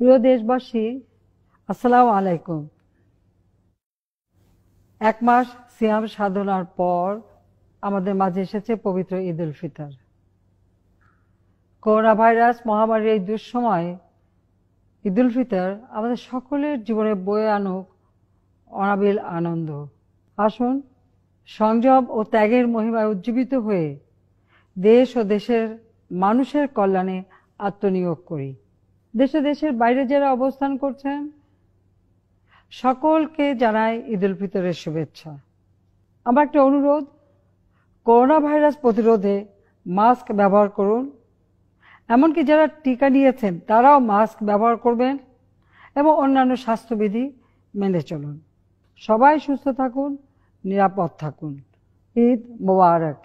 প্রিয় দেশবাসী, আসসালাম আলাইকুম। এক মাস সিয়াম সাধনার পর আমাদের মাঝে এসেছে পবিত্র ঈদ উল ফিতর। করোনা ভাইরাস মহামারীর এই দুঃসময় ঈদ উল ফিতর আমাদের সকলের জীবনে বয়ে আনুক অনাবিল আনন্দ। আসুন, সংযম ও ত্যাগের মহিমায় উজ্জীবিত হয়ে দেশ ও দেশের মানুষের কল্যাণে আত্মনিয়োগ করি। দেশে দেশের বাইরে যারা অবস্থান করছেন, সকলকে জানাই ঈদ উল ফিতরের শুভেচ্ছা। আমার একটা অনুরোধ করোনা ভাইরাস প্রতিরোধে মাস্ক ব্যবহার করুন। এমনকি যারা টিকা নিয়েছেন, তারাও মাস্ক ব্যবহার করবেন এবং অন্যান্য স্বাস্থ্যবিধি মেনে চলুন। সবাই সুস্থ থাকুন, নিরাপদ থাকুন। ঈদ মোবারক।